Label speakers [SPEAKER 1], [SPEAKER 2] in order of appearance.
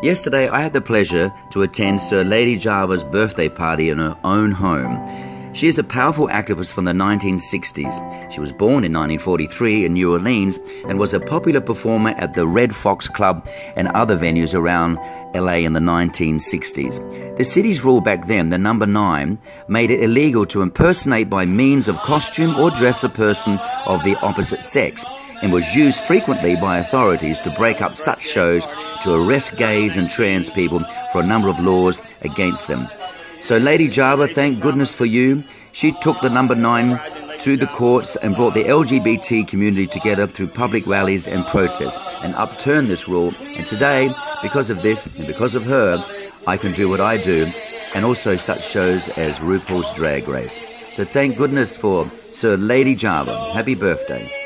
[SPEAKER 1] Yesterday, I had the pleasure to attend Sir Lady Java's birthday party in her own home. She is a powerful activist from the 1960s. She was born in 1943 in New Orleans and was a popular performer at the Redd Foxx Club and other venues around LA in the 1960s. The city's rule back then, the number nine, made it illegal to impersonate by means of costume or dress a person of the opposite sex and was used frequently by authorities to break up such shows to arrest gays and trans people for a number of laws against them. So, Lady Java, thank goodness for you. She took the number nine to the courts and brought the LGBT community together through public rallies and protests and upturned this rule. And today, because of this and because of her, I can do what I do and also such shows as RuPaul's Drag Race. So thank goodness for Sir Lady Java. Happy birthday.